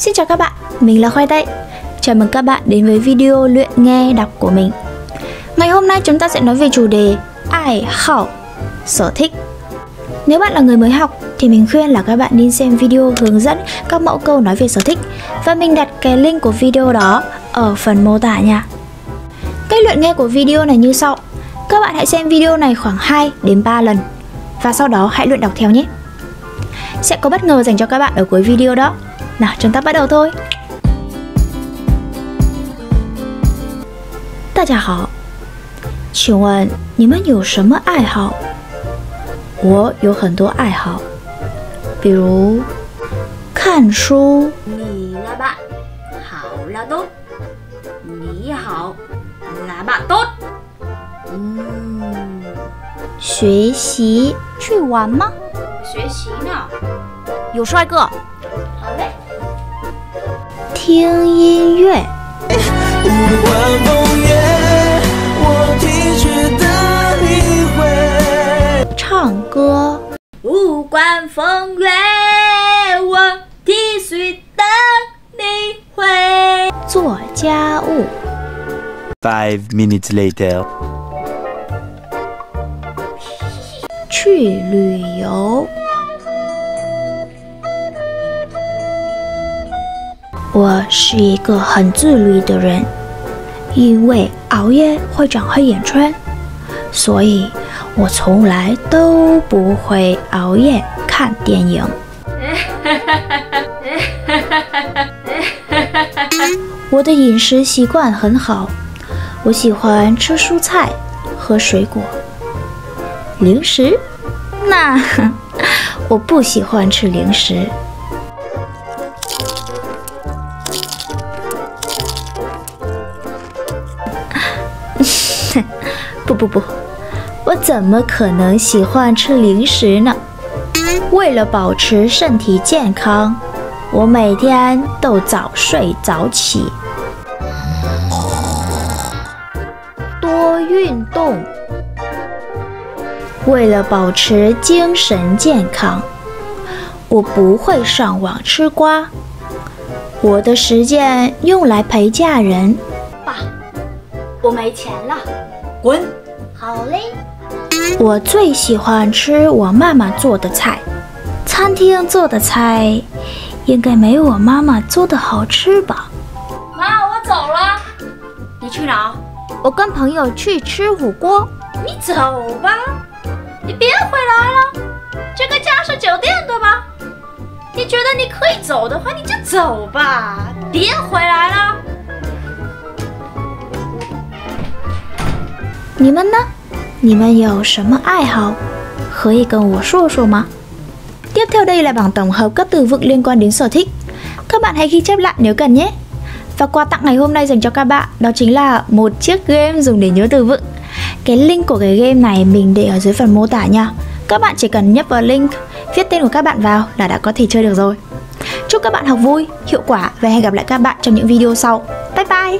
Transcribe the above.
Xin chào các bạn, mình là Khoai Tây. Chào mừng các bạn đến với video luyện nghe đọc của mình. Ngày hôm nay chúng ta sẽ nói về chủ đề Ai khảo Sở thích. Nếu bạn là người mới học thì mình khuyên là các bạn nên xem video hướng dẫn các mẫu câu nói về sở thích Và mình đặt cái link của video đó ở phần mô tả nha. Cách luyện nghe của video này như sau. Các bạn hãy xem video này khoảng 2 đến 3 lần Và sau đó hãy luyện đọc theo nhé. Sẽ có bất ngờ dành cho các bạn ở cuối video đó. 那整到八道都大家好请问你们有什么爱好我有很多爱好比如看书你拉吧好了都你好拿吧都嗯学习去玩吗学习呢有帅哥好嘞听音乐。无关风月，我听觉得你会。唱歌。无关风月，我体恤的你回。做家务。Five minutes later. 去旅游。我是一个很自律的人，因为熬夜会长黑眼圈，所以我从来都不会熬夜看电影。我的饮食习惯很好，我喜欢吃蔬菜和水果。零食？那 我不喜欢吃零食。不不不，我怎么可能喜欢吃零食呢？为了保持身体健康，我每天都早睡早起，多运动。为了保持精神健康，我不会上网吃瓜。我的时间用来陪家人。爸，我没钱了。滚！好嘞。我最喜欢吃我妈妈做的菜，餐厅做的菜应该没我妈妈做的好吃吧？妈，我走了。你去哪？我跟朋友去吃火锅。你走吧，你别回来了。这个家是酒店对吧？你觉得你可以走的话，你就走吧，别回来了。你们呢？你们有什么爱好？可以跟我说说吗？Tiếp theo đây là bảng tổng hợp các từ vựng liên quan đến sở thích. Các bạn hãy ghi chép lại nếu cần nhé. Và quà tặng ngày hôm nay dành cho các bạn đó chính là một chiếc game dùng để nhớ từ vựng. Cái link của cái game này mình để ở dưới phần mô tả nha. Các bạn chỉ cần nhấp vào link, viết tên của các bạn vào là đã có thể chơi được rồi. Chúc các bạn học vui, hiệu quả và hẹn gặp lại các bạn trong những video sau. Bye bye!